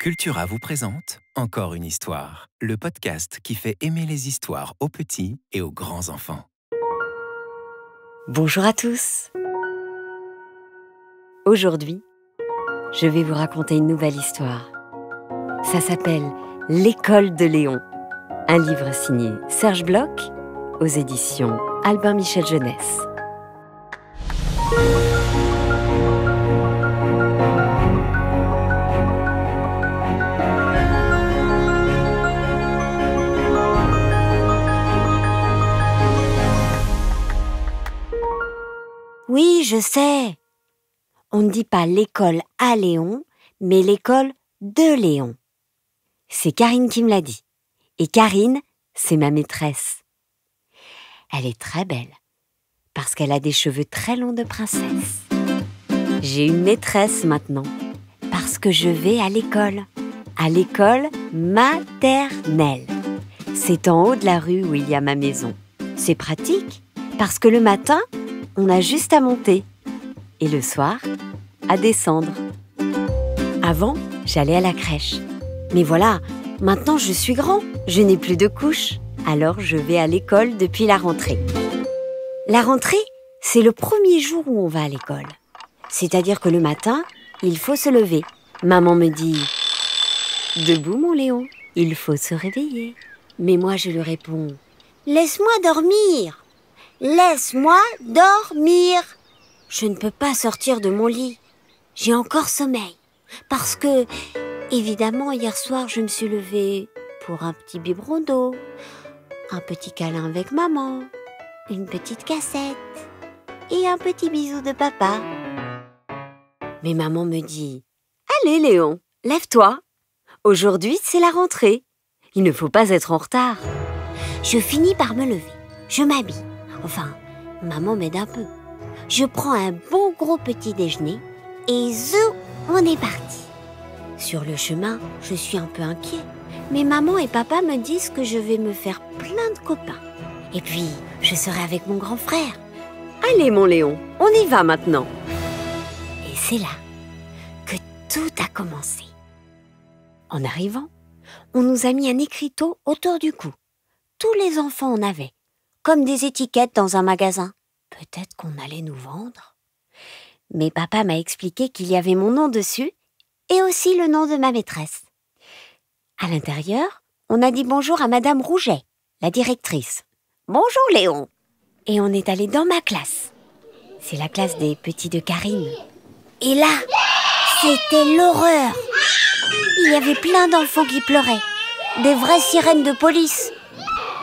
Cultura vous présente Encore une histoire, le podcast qui fait aimer les histoires aux petits et aux grands enfants. Bonjour à tous. Aujourd'hui, je vais vous raconter une nouvelle histoire. Ça s'appelle L'école de Léon, un livre signé Serge Bloch aux éditions Albin Michel Jeunesse. Oui, je sais. On ne dit pas l'école à Léon, mais l'école de Léon. C'est Karine qui me l'a dit. Et Karine, c'est ma maîtresse. Elle est très belle, parce qu'elle a des cheveux très longs de princesse. J'ai une maîtresse maintenant, parce que je vais à l'école, à l'école maternelle. C'est en haut de la rue où il y a ma maison. C'est pratique, parce que le matin, on a juste à monter, et le soir, à descendre. Avant, j'allais à la crèche. Mais voilà, maintenant je suis grand, je n'ai plus de couches, alors je vais à l'école depuis la rentrée. La rentrée, c'est le premier jour où on va à l'école. C'est-à-dire que le matin, il faut se lever. Maman me dit Debout, mon Léon, il faut se réveiller. Mais moi, je lui réponds Laisse-moi dormir Laisse-moi dormir Je ne peux pas sortir de mon lit. J'ai encore sommeil. Parce que, évidemment, hier soir, je me suis levée pour un petit biberon d'eau, un petit câlin avec maman, une petite cassette et un petit bisou de papa. Mais maman me dit Allez, Léon, lève-toi. Aujourd'hui, c'est la rentrée. Il ne faut pas être en retard. Je finis par me lever. Je m'habille. Enfin, maman m'aide un peu. Je prends un bon gros petit déjeuner et zou, on est parti. Sur le chemin, je suis un peu inquiet. Mais maman et papa me disent que je vais me faire plein de copains. Et puis, je serai avec mon grand frère. Allez, mon Léon, on y va maintenant. Et c'est là que tout a commencé. En arrivant, on nous a mis un écriteau autour du cou. Tous les enfants en avaient, comme des étiquettes dans un magasin. Peut-être qu'on allait nous vendre. Mais papa m'a expliqué qu'il y avait mon nom dessus et aussi le nom de ma maîtresse. À l'intérieur, on a dit bonjour à Madame Rouget, la directrice. Bonjour Léon. Et on est allé dans ma classe. C'est la classe des petits de Karine. Et là, c'était l'horreur. Il y avait plein d'enfants qui pleuraient, des vraies sirènes de police,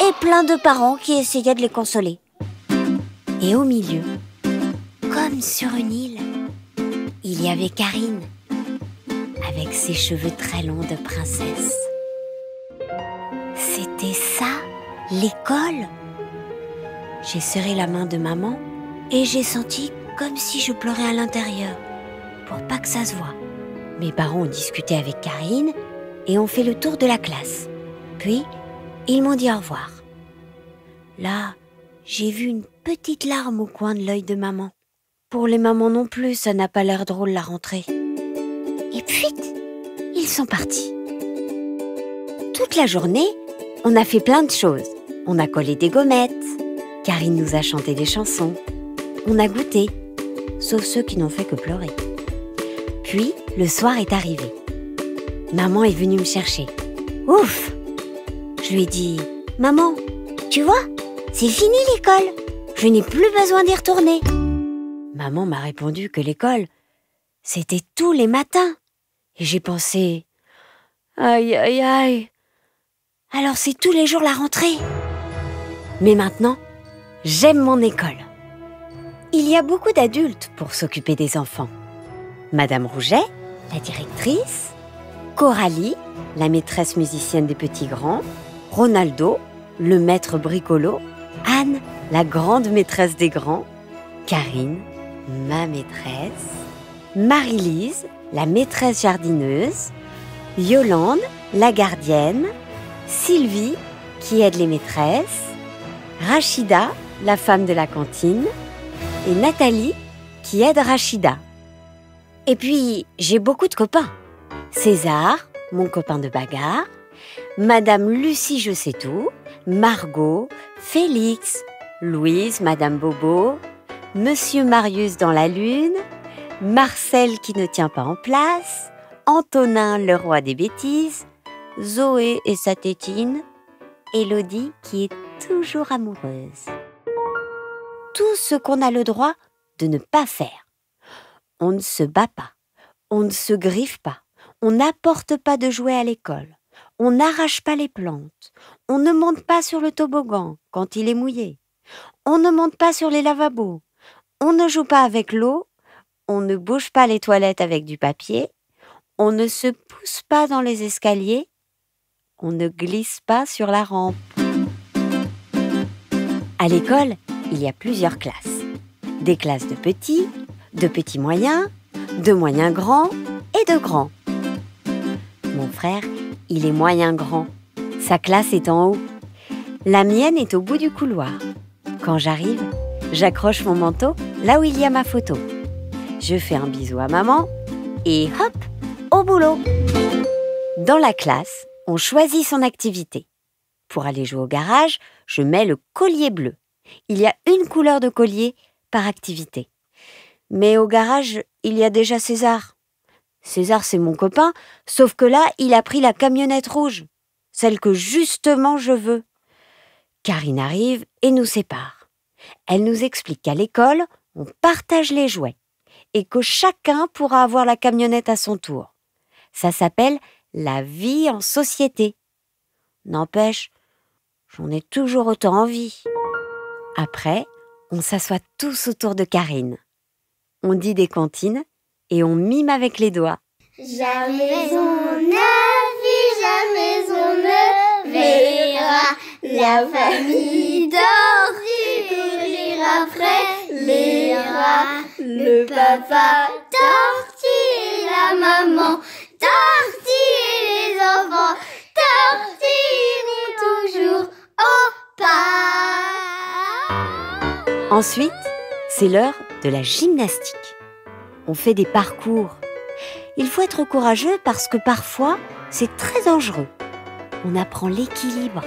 et plein de parents qui essayaient de les consoler. Et au milieu, comme sur une île, il y avait Karine, avec ses cheveux très longs de princesse. C'était ça, l'école? J'ai serré la main de maman et j'ai senti comme si je pleurais à l'intérieur, pour pas que ça se voie. Mes parents ont discuté avec Karine et ont fait le tour de la classe. Puis, ils m'ont dit au revoir. Là, j'ai vu une petite larme au coin de l'œil de maman. Pour les mamans non plus, ça n'a pas l'air drôle la rentrée. Et puis, ils sont partis. Toute la journée, on a fait plein de choses. On a collé des gommettes. Karine nous a chanté des chansons. On a goûté, sauf ceux qui n'ont fait que pleurer. Puis, le soir est arrivé. Maman est venue me chercher. Ouf Je lui ai dit Maman, tu vois, c'est fini l'école. Je n'ai plus besoin d'y retourner. Maman m'a répondu que l'école, c'était tous les matins. Et j'ai pensé Aïe, aïe, aïe. Alors c'est tous les jours la rentrée. Mais maintenant, j'aime mon école. Il y a beaucoup d'adultes pour s'occuper des enfants. Madame Rouget, la directrice, Coralie, la maîtresse musicienne des petits grands, Ronaldo, le maître bricolo, Anne, la grande maîtresse des grands, Karine, ma maîtresse, Marie-Lise, la maîtresse jardineuse, Yolande, la gardienne, Sylvie, qui aide les maîtresses, Rachida, la femme de la cantine, et Nathalie, qui aide Rachida. Et puis, j'ai beaucoup de copains. César, mon copain de bagarre, Madame Lucie Je sais tout, Margot, Félix, Louise, Madame Bobo, Monsieur Marius dans la lune, Marcel qui ne tient pas en place, Antonin le roi des bêtises, Zoé et sa tétine, Élodie qui est toujours amoureuse. Tout ce qu'on a le droit de ne pas faire. On ne se bat pas, on ne se griffe pas, on n'apporte pas de jouets à l'école, on n'arrache pas les plantes, on ne monte pas sur le toboggan quand il est mouillé, on ne monte pas sur les lavabos, on ne joue pas avec l'eau, on ne bouge pas les toilettes avec du papier, on ne se pousse pas dans les escaliers, on ne glisse pas sur la rampe. À l'école, il y a plusieurs classes. Des classes de petits, de petits moyens, de moyens grands et de grands. Mon frère, il est moyen grand. Sa classe est en haut. La mienne est au bout du couloir. Quand j'arrive, j'accroche mon manteau là où il y a ma photo. Je fais un bisou à maman et hop, au boulot. Dans la classe, on choisit son activité. Pour aller jouer au garage, je mets le collier bleu. Il y a une couleur de collier par activité. Mais au garage, il y a déjà César. César, c'est mon copain, sauf que là, il a pris la camionnette rouge, celle que justement je veux. Karine arrive et nous sépare. Elle nous explique qu'à l'école, on partage les jouets et que chacun pourra avoir la camionnette à son tour. Ça s'appelle la vie en société. N'empêche, j'en ai toujours autant envie. Après, on s'assoit tous autour de Karine. On dit des cantines et on mime avec les doigts. Jamais on ne vit, jamais on ne verra la famille d'Ordi courir après les rats. Le papa tortue et la maman tortue et les enfants tortilleront toujours au pas. Ensuite, c'est l'heure de la gymnastique. On fait des parcours. Il faut être courageux parce que parfois, c'est très dangereux. On apprend l'équilibre.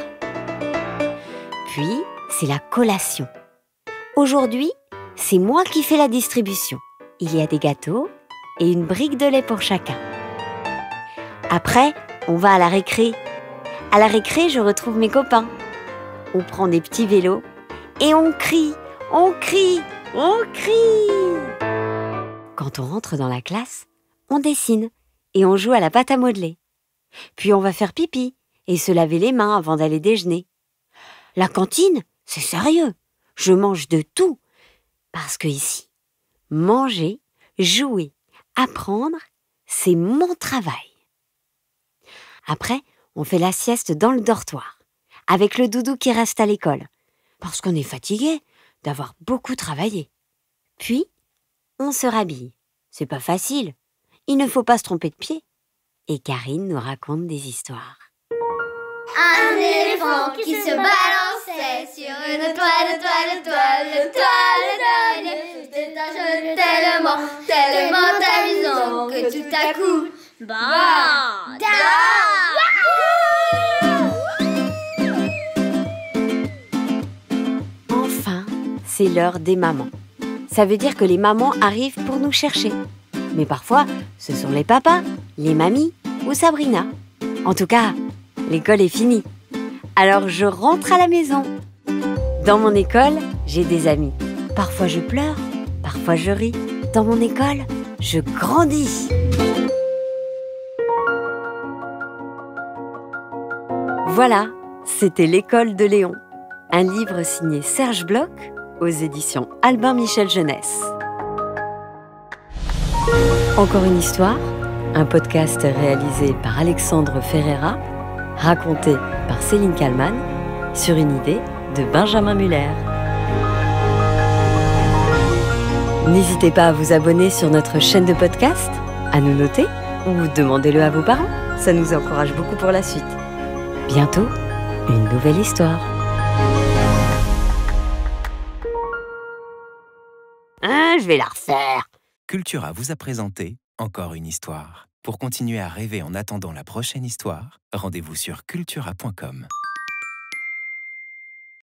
Puis, c'est la collation. Aujourd'hui, c'est moi qui fais la distribution. Il y a des gâteaux et une brique de lait pour chacun. Après, on va à la récré. À la récré, je retrouve mes copains. On prend des petits vélos et on crie, on crie, on crie. Quand on rentre dans la classe, on dessine et on joue à la pâte à modeler. Puis on va faire pipi et se laver les mains avant d'aller déjeuner. La cantine, c'est sérieux. Je mange de tout. Parce que ici, manger, jouer, apprendre, c'est mon travail. Après, on fait la sieste dans le dortoir, avec le doudou qui reste à l'école, parce qu'on est fatigué d'avoir beaucoup travaillé. Puis, on se rhabille. C'est pas facile. Il ne faut pas se tromper de pied. Et Karine nous raconte des histoires. Un éléphant qui se balançait sur une toile, toile, toile, toile d'araignée. C'était un jeu tellement, tellement amusant que tout à coup, bah, Enfin, c'est l'heure des mamans. Ça veut dire que les mamans arrivent pour nous chercher. Mais parfois, ce sont les papas, les mamies ou Sabrina. En tout cas, l'école est finie. Alors je rentre à la maison. Dans mon école, j'ai des amis. Parfois je pleure, parfois je ris. Dans mon école, je grandis. Voilà, c'était L'école de Léon, un livre signé Serge Bloch aux éditions Albin Michel Jeunesse. Encore une histoire, un podcast réalisé par Alexandre Ferreira, raconté par Céline Kallmann, sur une idée de Benjamin Muller. N'hésitez pas à vous abonner sur notre chaîne de podcast, à nous noter ou demandez-le à vos parents. Ça nous encourage beaucoup pour la suite. Bientôt, une nouvelle histoire. Je vais la refaire. Cultura vous a présenté encore une histoire. Pour continuer à rêver en attendant la prochaine histoire, rendez-vous sur cultura.com.